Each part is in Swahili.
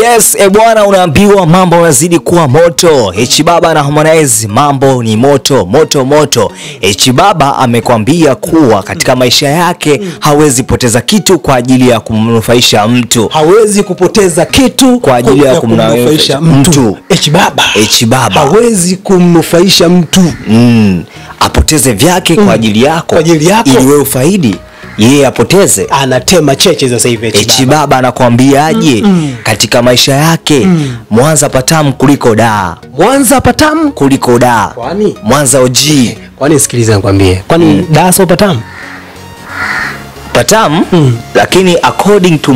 Yes, e bwana, unaambiwa mambo yanazidi kuwa moto. H Baba na Harmonize, mambo ni moto moto moto. H Baba amekwambia kuwa katika maisha yake hawezi poteza kitu kwa ajili ya kumnufaisha mtu. hawezi kupoteza kitu Kwa ajili ya kumnufaisha mtu. H baba H Baba. hawezi kumnufaisha mtu Mm, apoteze vyake kwa ajili yako, Kwa ajili yako. ili wewe ufaidi, yeye apoteze. anatema cheche sasa hivi H Baba anakuambiaje mm anakwambiaje katika maisha yake, Mwanza patamu kuliko da, Mwanza patamu kuliko da. Kwani? Mwanza OG kwani sikiliza nikwambie kwani mm. da sio patamu patamu mm. lakini according to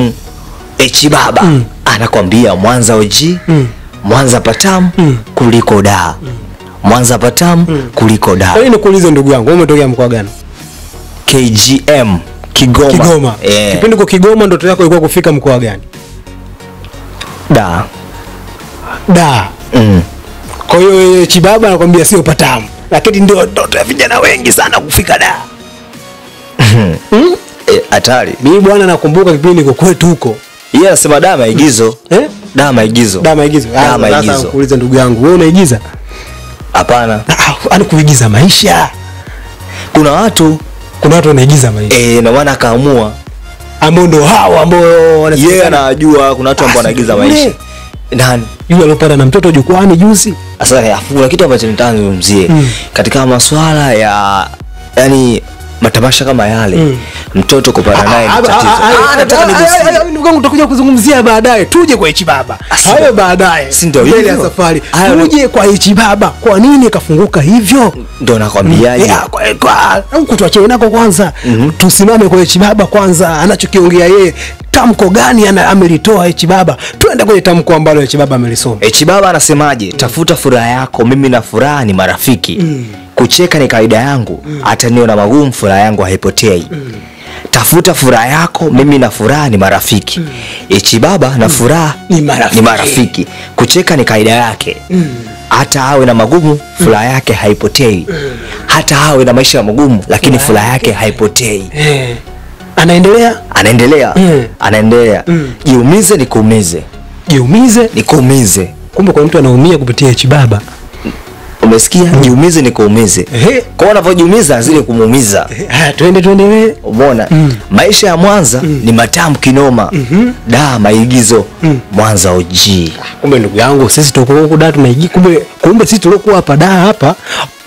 H Baba mm. anakwambia Mwanza OG mm. Mwanza patamu mm. kuliko da mm. Mwanza patamu kuliko da. kwa nini nikuulize ndugu yangu umetokea mkoa gani KGM Kigoma. Kigoma. Yeah. kipindi kwa Kigoma ndoto yako ilikuwa kufika mkoa gani? Da. Da. Mm. kwa hiyo yeye chibaba anakwambia sio patamu lakini ndio ndoto ya vijana wengi sana kufika da. Eh, hatari. Mimi bwana nakumbuka kipindi niko kwetu huko. Yeye anasema da maigizo. Eh? Da maigizo. Da maigizo. Da maigizo. sasa nikuulize ndugu yangu wewe unaigiza? Hapana. Ah, ani kuigiza maisha? Kuna watu kuna watu wanaigiza maisha. Eh, na maana akaamua. Ambao ndo hao ambao yeye wanasemekana anajua kuna watu ambao wanaigiza maisha. nani? Yule alopata na mtoto jukwani juzi. Sasa afu kuna kitu ambacho nitazungumzie Mm. katika masuala ya yani matamasha kama yale Mm. mtoto kupata naye Ah, tatizo. ah, ah, ndugu tutakuja kuzungumzia baadaye. Tuje kwa H baba. Ah, hayo baadaye. Si ndio mbele ya safari. Tuje kwa hichibaba baba. Kwa nini kafunguka hivyo? Ndo nakwambiaje? Eh, kwa- kwa- huku tuachane nako kwanza. Tusimame kwa H baba kwanza anachokiongea yeye. Tamko gani amelitoa H baba? Tuende kwenye tamko ambalo H baba amelisoma. H baba anasemaje? Tafuta furaha yako mimi na furaha ni marafiki kucheka ni kawaida yangu hata niwe na magumu furaha yangu haipotei. Mm. tafuta furaha yako mimi na furaha ni marafiki. H baba na furaha mm. Ni marafiki. ni marafiki. Kucheka ni kaida yake. Hata awe na magumu furaha yake haipotei. Hata awe na maisha magumu lakini furaha yake haipotei. Eh, anaendelea? Anaendelea. Mm. anaendelea. Jiumize nikuumize. Jiumize? Nikuumize. Kumbe kwa mtu anaumia kupitia H baba umesikia? Jiumize ni kuumize kwa unavyojiumiza azidi kumuumiza. Twende twende tuende tuendelee umeona maisha ya mwanza mm. ni matamu kinoma. Mm-hmm. da maigizo. Mm. mwanza OG kumbe ndugu yangu sisi tuko huku da tunaigiza kumbe kumbe sisi tuliokuwa hapa da hapa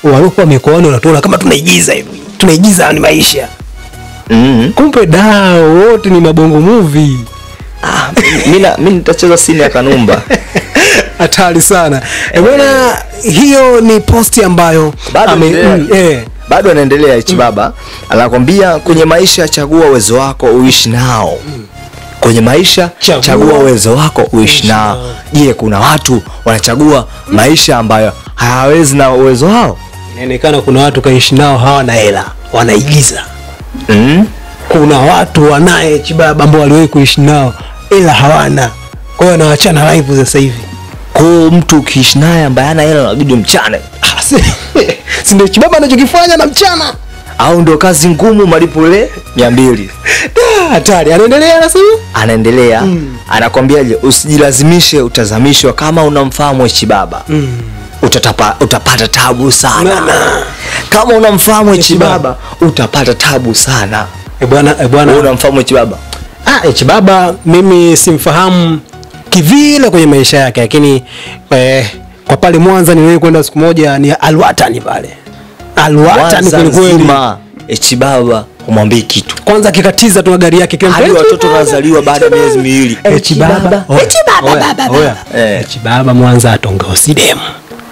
waliokuwa mikoani wanatuona kama tunaigiza hivi. Tunaigiza ni maisha. Mm-hmm. kumbe da wote ni mabongo movie. Ah, mimi mi nitacheza sini ya kanumba hatari sana. E bwana hiyo ni posti ambayo Bado ame- mm, eh, bado anaendelea hichi baba. Anakwambia kwenye maisha chagua uwezo wako uishi nao. Kwenye maisha Chagua. chagua, uwezo wako uishi nao. je kuna watu wanachagua maisha ambayo hayawezi na uwezo wao? Inaonekana kuna watu kaishi nao hawana hela wanaigiza. Mm? kuna watu wanaye chibaba ambao waliwahi kuishi nao ila hawana. Kwa hiyo wanawachana live sasa hivi kwao mtu ukiishi naye ambaye ana hela nabidi mchane Ah, si- ndio chibaba anachokifanya na mchana? Au ndio kazi ngumu malipo ile mia mbili? Da, hatari. Anaendelea anasema anaendelea. Mm. anakwambiaje? Usijilazimishe utazamishwa kama unamfahamu hichi baba mm. Utatapa, utapata tabu sana. Mama. kama unamfahamu H H baba. utapata tabu sana. E bwana e bwana. Wewe unamfahamu hichi baba ah hichi baba mimi simfahamu kivile kwenye maisha yake lakini eh, kwa pale Mwanza niliwahi kwenda siku moja ni Alwatani pale. Alwatani kweli kweli. nzima H baba kumwambia kitu. Kwanza kikatiza tu gari yake kile, hadi watoto wazaliwa baada ya miezi miwili. Echi baba echi baba, Oya, baba, oya, baba. oya. Eh. Baba Mwanza atongozi demu.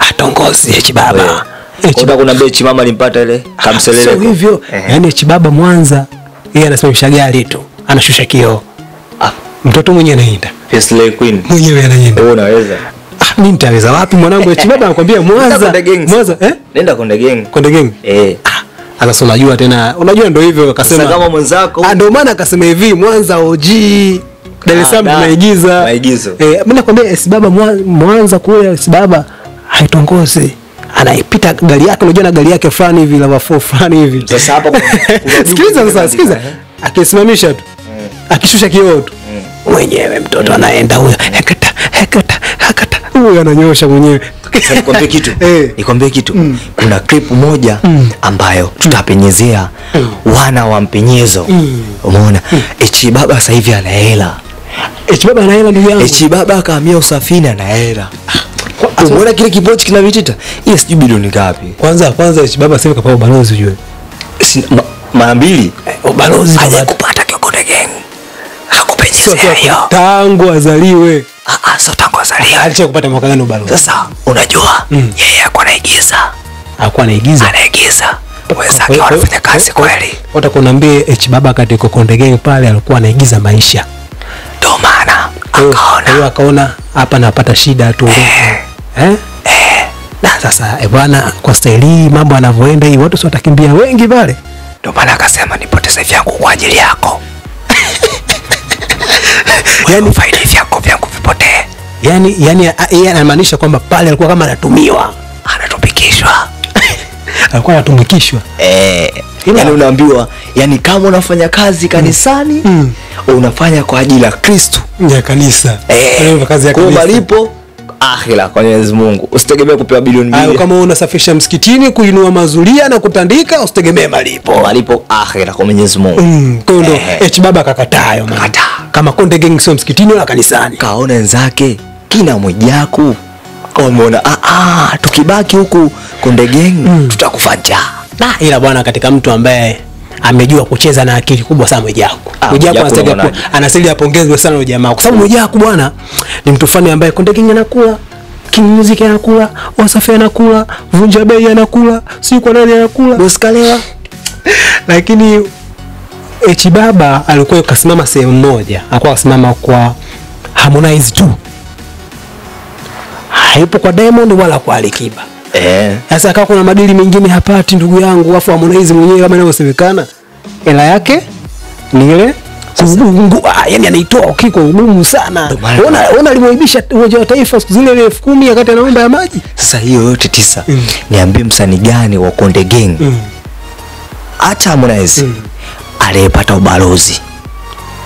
Atongozi echi baba. H Kuna bechi mama alimpata ile kamselele sio hivyo. Yani chibaba mwanza yeye anasimamisha gari tu. Anashusha kioo. ah mtoto mwenyewe anaenda mwenyewe anaenda unaweza. Ah, mi nitaweza wapi mwanangu? Chibaba anakwambia Nenda mwanza. Mwanza eh? Nenda konde gang. Konde gang? Eh. Ah unajua tena unajua ndo hivyo sasa kama mwanzako mwenzako ah ndio maana akasema hivi mwanza OG Dar es Ah, Salaam da. tunaigiza Maigizo. eh mimi nakwambia sibaba mwanza kule sibaba haitongozi anaipita gari yake unajua na gari yake fulani hivi la mafua fulani hivi. Sasa hapa sikiliza sasa sikiliza. akisimamisha tu. Akishusha kioo tu mwenyewe mtoto anaenda huyo. Hekata hekata hekata, huyo ananyosha mwenyewe. Nikwambie kitu. Eh. nikwambie kitu. Kuna clip moja ambayo tutapenyezea wana wa mpenyezo. Umeona? Echi baba sasa hivi ana hela. Ichi baba ana hela ndugu yangu? Echi baba akahamia usafini ana hela. Umeona kile kipochi kina vitita ile sijui bilioni ngapi. Kwanza kwanza ichi baba sasa kapaa ubalozi ujue. Mara mbili? Balozi ubalozi baba sio tangu azaliwe Ah, ah, sio tangu azaliwe. alicha kupata mwaka gani ubalozi sasa unajua yeye akuwa anaigiza alikuwa anaigiza anaigiza wenzake wanafanya kazi kweli Wata kunaambia H baba katika Konde Gang pale alikuwa anaigiza maisha. ndio maana akaona. Yeye akaona hapa napata shida tu. Eh? Na sasa e bwana, kwa staili hii mambo yanavyoenda hii watu si watakimbia wengi pale. ndio maana akasema nipoteze vyangu kwa ajili yako yani faili vyako vyangu vipotee Yani yani a- yeye anamaanisha kwamba pale alikuwa kama anatumiwa. anatupikishwa Alikuwa anatumikishwa. eh, yani unaambiwa yani kama unafanya kazi kanisani Mm. unafanya kwa ajili ya Kristo Ya kanisa. eh, Kwa kazi ya kwa kanisa. malipo akhira kwa mwenyezi mungu usitegemee kupewa bilioni mbili kama unasafisha msikitini, kuinua mazulia na kutandika, usitegemee malipo. malipo akhira kwa mwenyezi mungu Mm, kwa hiyo ndo Eh. H baba akakataa hayo mambo. Kama Konde Gang sio msikitini wala kanisani. kaona wenzake kina mwijaku wameona "Ah, ah, tukibaki huku konde gang tutakufa njaa Na, ila bwana katika mtu ambaye amejua kucheza na akili kubwa sana Mwijaku. Ah, Mwijaku anastahili apongezwe sana ujamaa jamaa kwa sababu Mwijaku bwana ni mtu fulani ambaye Konde Gang anakula King Music anakula, Wasafi anakula, Vunja Bei anakula, si kwa nani anakula. Boskalewa Lakini H Baba alikuwa kasimama sehemu moja, alikuwa kasimama kwa Harmonize tu. Hayupo kwa Diamond wala kwa Alikiba. eh. Sasa kama kuna madili mengine hapati ndugu yangu, afu Harmonize mwenyewe kama inavyosemekana, hela yake ni ile ah, yani anaitoa ukiko ugumu sana. Ona ona alimwaibisha umoja wa taifa siku zile ile elfu kumi wakati anaomba ya maji. sasa hiyo yote tisa mm. niambie msanii gani wa konde gang hata Harmonize aliyepata ubalozi.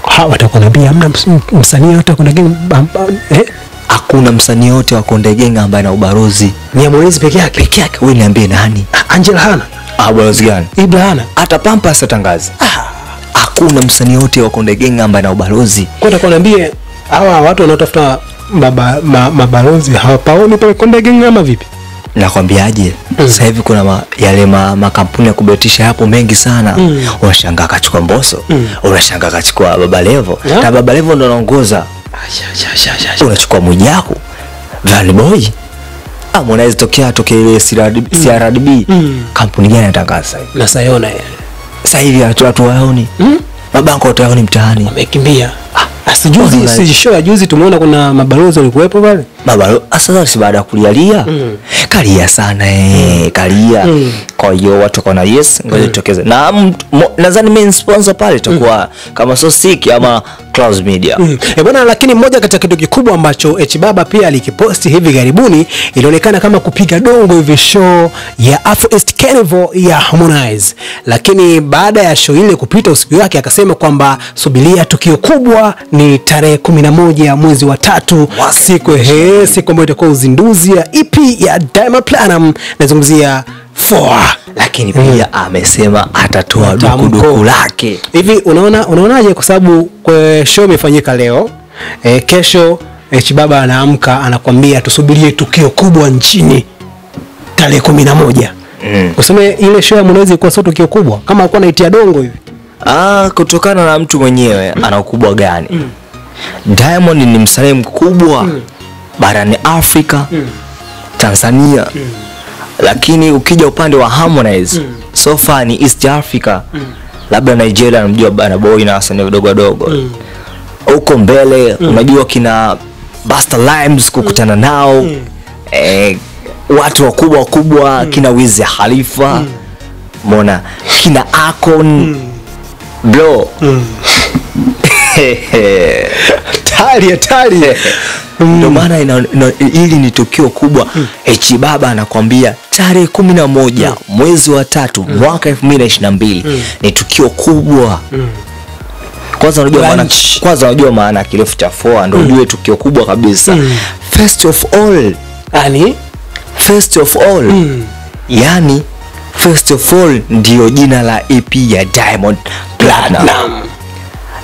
Ha, watakuwa naambia hamna msanii yote kuna bam- eh, hakuna msanii yote wa konde gang ambaye ana ubalozi. Ni Harmonize peke yake. peke yake wewe niambie nani? Ah, Angela hana, ah, ubalozi gani? Ibra hana. hata pampas atangaza hakuna msanii yote wa konde gang ambaye ana ubalozi. Kwa nini naambia hawa watu wanaotafuta maba, ma, mabalozi hawapaoni pale Konde Gang ama vipi? Nakwambiaje? Mm. sasa hivi kuna ma, yale ma, makampuni ya kubetisha yapo mengi sana. Mm. unashangaa kachukua mboso mm. unashangaa kachukua baba levo. Yeah. na baba levo ndo anaongoza. Unachukua mwijaku vanboy Harmonize tokea tokea ile CRDB Mm. kampuni gani anatangaza sasa hivi? Na Sayona sasa hivi watu watu waoni mabango watu waoni mtaani. Wamekimbia Ah, si juzi Online. si show ya juzi tumeona kuna mabalozi walikuwepo pale. Mabalozi sasa si baada ya kulialia Mm. kalia sana eh, kalia Mm. Kwa hiyo watu wakaona yes ngoja tutokeze na nadhani main sponsor pale itakuwa kama so sick ama Clouds Media. Mm. E bwana, lakini moja kati ya kitu kikubwa ambacho H Baba pia alikiposti hivi karibuni ilionekana kama kupiga dongo hivi show ya Afro East Carnival ya Harmonize, lakini baada ya show ile kupita usiku wake akasema kwamba subiria tukio kubwa ni tarehe 11 mwezi wa tatu, siku he, siku ambayo itakuwa uzinduzi ya EP ya Diamond Platinum, nazungumzia Four. lakini pia amesema atatoa dukuduku lake hivi unaona unaonaje kwa sababu kwa show imefanyika leo e, kesho e, Chibaba anaamka anakwambia tusubirie tukio kubwa nchini tarehe kumi na moja Mm. useme ile show ya Harmonize ilikuwa sio tukio kubwa kama alikuwa anaitia dongo hivi ah, kutokana na mtu mwenyewe mm. ana ukubwa gani mm. Diamond ni msanii mkubwa mm. barani Afrika mm. Tanzania lakini ukija upande wa Harmonize mm. so far ni East Africa mm. labda Nigeria anamjua Bana Boy na wasanii wadogo wadogo huko mm. mbele mm. unajua kina Busta Rhymes kukutana mm. nao mm. eh, watu wakubwa wakubwa mm. kina Wiz Khalifa mona kina Akon mm. bro mm. hatari hatari ndio maana ina- ina- hili ni tukio kubwa. Mm. H baba anakwambia tarehe kumi na moja mwezi wa tatu mm. mwaka elfu mbili na ishirini na mbili ni tukio kubwa. Kwanza unajua maana kwanza unajua maana ya kirefu cha foa ndo ujue tukio kubwa kabisa. Mm. first of all yani first of all mm. yani first of all ndiyo jina la ep ya diamond Platinum.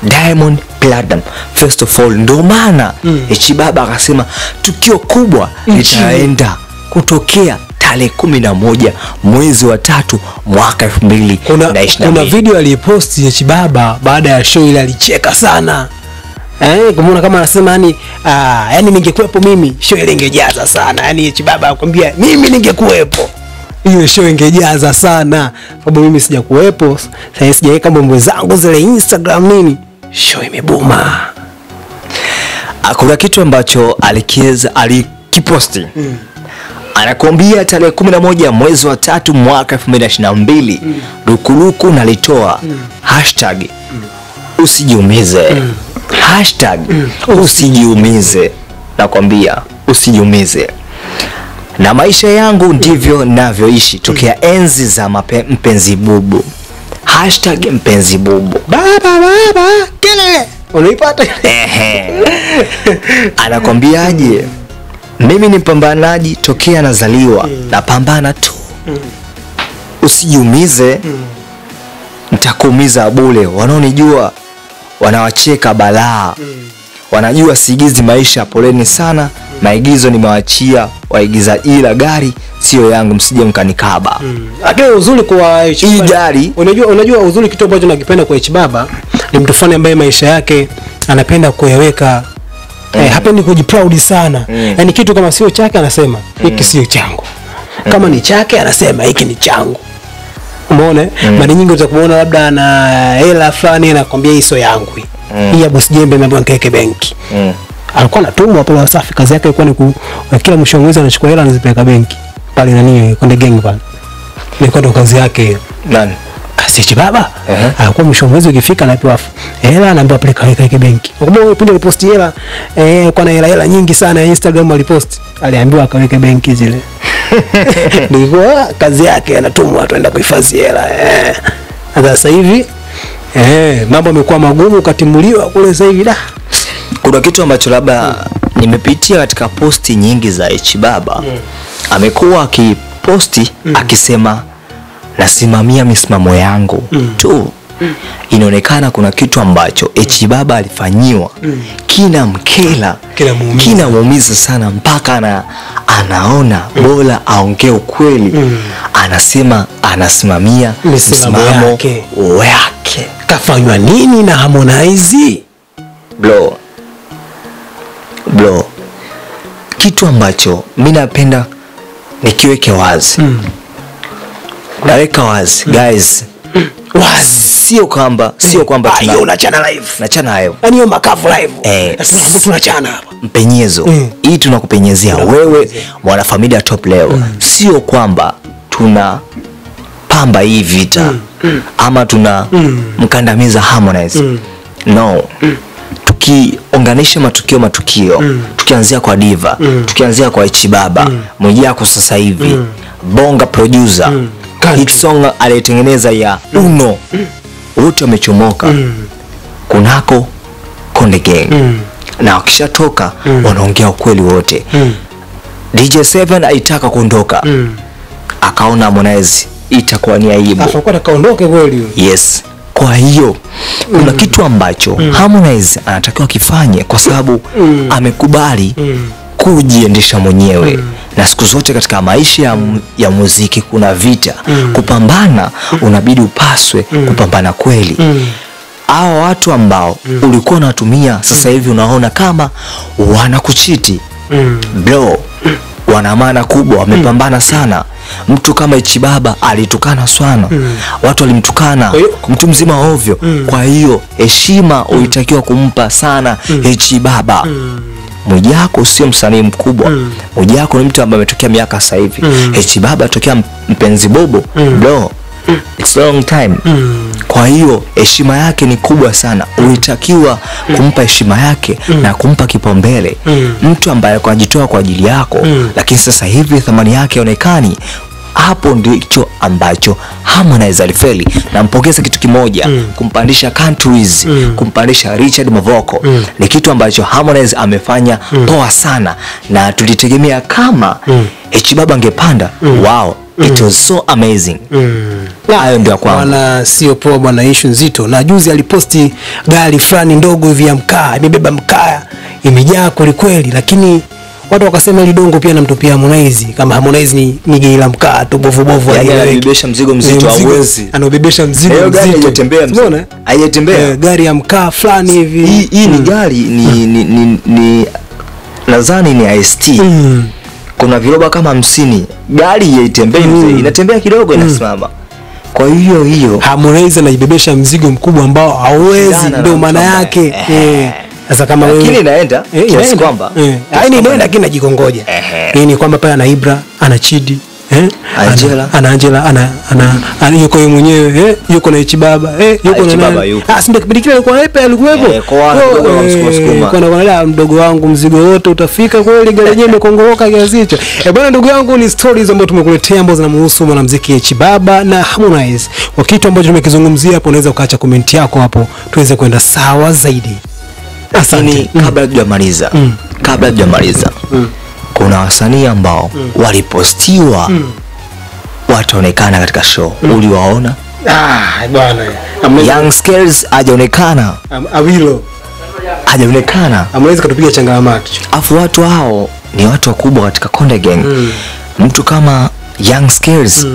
Diamond platinum. First of all ndo maana mm. baba akasema tukio kubwa litaenda kutokea tarehe kumi na moja mwezi wa tatu mwaka elfu mbili kuna, na ishirini kuna video aliyeposti Hichi Chibaba baada ya show ile alicheka sana. Eh, kumuona kama anasema yani ah, yani ningekuwepo mimi show ile ingejaza sana. Yani Hichi baba akwambia mimi ningekuwepo. Hiyo show ingejaza sana. Sababu mimi sijakuwepo sasa sijaweka mambo zangu zile Instagram nini show imebuma kuna kitu ambacho alikieza alikiposti. Mm. anakuambia tarehe kumi na moja mwezi wa tatu mwaka elfu mbili na ishirini na mbili. Rukuruku nalitoa. Hashtag usijiumize. Hashtag usijiumize. Nakwambia usijiumize. Na maisha yangu ndivyo navyoishi tokea enzi za mape, mpenzi bubu hashtag mpenzi bubu. Baba baba kelele. Unaipata? Anakwambiaje? Mimi ni mpambanaji tokea nazaliwa. Napambana tu. Usijiumize. Ntakuumiza bule. Wanaonijua wanawacheka balaa. Wanajua sigizi maisha poleni sana. Maigizo nimewachia waigiza ila gari sio yangu msije mkanikaba lakini uzuri kwa Hii gari- unajua unajua uzuri kitu ambacho nakipenda kwa H baba ni mtu fulani ambaye maisha yake anapenda kuyaweka mm. eh, hapendi kujiproud sana Mm. yani kitu kama sio chake anasema hiki sio changu kama ni chake anasema hiki ni changu umeona mm. mara nyingi utakuona labda ana hela fulani anakwambia hii sio yangu hii Mm. hii ya bosi jembe mambo benki mm. Alikuwa anatumwa pale Wasafi, kazi yake ilikuwa ni ku, kila mwisho wa mwezi anachukua hela anazipeleka benki pale nani konde gang pale, ilikuwa ndo kazi yake hiyo. nani Asichi baba Uh -huh. alikuwa mwisho wa mwezi ukifika, anapewa hela, anaambiwa peleka weka weke benki. Kumbe punde aliposti hela eh, kwa na hela hela nyingi sana Instagram aliposti, aliambiwa akaweke benki zile ndivyo kazi yake, anatumwa watu kuhifadhi hela eh. Sasa hivi eh, mambo yamekuwa magumu, katimuliwa kule sasa hivi da kuna kitu ambacho labda nimepitia katika posti nyingi za H baba amekuwa akiposti akisema nasimamia misimamo yangu tu Mm. inaonekana kuna kitu ambacho H baba alifanyiwa mm. kina mkela kina muumiza sana mpaka ana, anaona mm. bora aongee ukweli mm. anasema anasimamia Misimamo msimamo yake. yake kafanywa nini na Harmonize? bro kitu ambacho mi napenda nikiweke wazi mm. naweka wazi mm. guys Wazi. sio kwamba sio kwamba Ah, hiyo unachana live. nachana hayo Yaani hiyo makavu live. Eh. Na tuna- tunachana hapa. mpenyezo Mm. hii tunakupenyezea wewe mwanafamilia top leo mm. sio kwamba tuna pamba hii vita mm. ama tuna mm. mkandamiza Harmonize mm. no tukiunganisha matukio matukio mm. tukianzia kwa diva mm. tukianzia kwa ichibaba mm. mwijako sasa hivi mm. bonga producer mm. hit song aliyetengeneza ya uno wote wamechomoka mm. kunako konde gang na wakishatoka mm. wanaongea ukweli wote mm. DJ7 alitaka kuondoka mm. akaona Harmonize itakuwa ni aibu kaondoke kweli. yes kwa hiyo kuna mm. kitu ambacho mm. Harmonize anatakiwa kifanye kwa sababu mm. amekubali mm. kujiendesha mwenyewe mm. na siku zote katika maisha ya, ya muziki kuna vita mm. kupambana unabidi upaswe mm. kupambana kweli mm hawa watu ambao mm. ulikuwa unatumia sasa hivi unaona kama wanakuchiti mm. bro wana maana kubwa wamepambana sana mtu kama ichibaba alitukana sana. Watu walimtukana mtu mzima ovyo. Mm. kwa hiyo heshima mm. ulitakiwa kumpa sana mm. ichibaba. Mwijako sio msanii mkubwa. Mwijako ni mtu ambaye ametokea miaka sasa hivi. Mm. Ichibaba tokea mpenzi bobo. Bro it's long time. Kwa hiyo heshima yake ni kubwa sana. Ulitakiwa kumpa heshima yake na kumpa kipaumbele. Mtu ambaye anajitoa kwa ajili yako lakini sasa hivi thamani yake haonekani hapo ndicho ambacho Harmonize alifeli. Nampongeza kitu kimoja mm. kumpandisha Countries, kumpandisha Richard Mavoko mm. ni kitu ambacho Harmonize amefanya mm. poa sana, na tulitegemea kama H Baba angepanda mm. wow, it was so amazing. Hayo ndio kwa. Bwana, sio poa bwana, issue nzito. Na juzi aliposti gari fulani ndogo hivi ya mkaa, imebeba mkaa, imejaa kweli kweli, lakini watu wakasema ili dongo pia namtupia Harmonize, kama Harmonize ni, ni gei la mkaa tu bovu bovu, haieleweki. anabebesha mzigo mzito, hawezi anabebesha mzigo mzito. haijatembea. Umeona? Haijatembea. Eh, gari ya mkaa fulani hivi hii hii ni gari ni, ni, ni, ni nadhani ni IST Mm. kuna viroba kama hamsini gari yaitembei mzee inatembea kidogo inasimama kwa hiyo hiyo Harmonize anaibebesha mzigo mkubwa ambao hauwezi, ndo ndio maana yake eh. Sasa kama Lakini inaenda, eh, kiasi kwamba- eh, yaani inaenda lakini najikongoja Ehe. ni kwamba pale ana Ibra ana Chidi eh? Angela. ana, Angela ana, ana, ana yuko yeye mwenyewe eh? yuko na Ichi Baba eh? yuko na Baba yuko. ah sinde kipindi kile alikuwa epe alikuwepo Eh, kwa wana, Oh, mdogo wangu eh, sukuma sukuma. kwa na- mdogo wangu mzigo wote utafika kweli gari yenyewe imekongoroka kiasi hicho eh bwana ndugu yangu ni stories ambazo tumekuletea ambazo zinamhusu mwanamuziki Ichi Baba na Harmonize kwa kitu ambacho tumekizungumzia hapo unaweza ukaacha komenti yako hapo tuweze kwenda sawa zaidi lakini asante. Kabla hatujamaliza kabla hatujamaliza kuna wasanii ambao mm. walipostiwa mm. wataonekana katika show. Mm. uliwaona? Ah bwana. Young Skills hajaonekana. Awilo. Hajaonekana. Ameweza kutupiga changamoto. Afu watu hao ni watu wakubwa katika Konde Gang. Mm. mtu kama Young Skills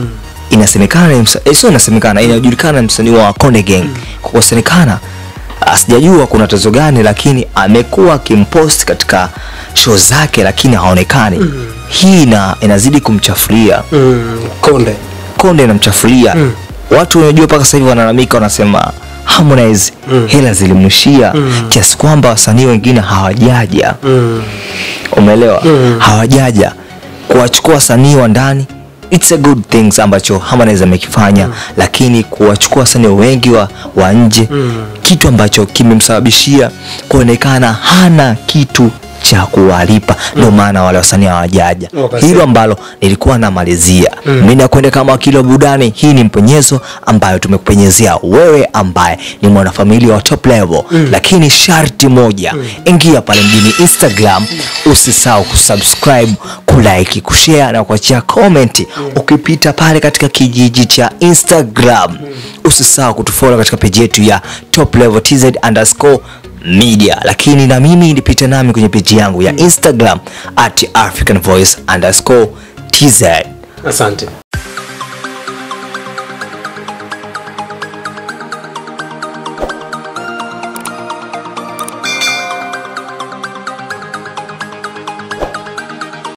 inasemekana ni msa- eh, sio inasemekana inajulikana ni msanii wa Konde Gang. Kwa kusemekana ah, sijajua kuna tatizo gani lakini amekuwa akimpost katika show zake lakini haonekani mm. hii ina, inazidi kumchafulia mm, konde Konde inamchafulia watu unajua mpaka sasa hivi wanalalamika wanasema Harmonize mm. hela zilimwishia kiasi kwamba wasanii wengine hawajaja mm. umeelewa mm. hawajaja kuwachukua wasanii wa ndani it's a good things ambacho Harmonize amekifanya lakini kuwachukua wasanii wengi wa, wa nje kitu ambacho kimemsababishia kuonekana hana kitu cha kuwalipa. Ndio maana wale wasanii hawajaja. Okay, hilo ambalo nilikuwa namalizia mimi nakwenda kama wa burudani hii ni mpenyezo ambayo tumekupenyezea wewe ambaye ni mwanafamilia wa top level. Mm. lakini sharti moja mm. ingia pale mjini instagram usisahau kusubscribe kulike kushare na kuachia comment. Ukipita pale katika kijiji cha instagram mm. usisahau kutufollow katika peji yetu ya top level tz underscore media. Lakini na mimi nilipita nami kwenye peji yangu ya instagram at african voice underscore tz Asante.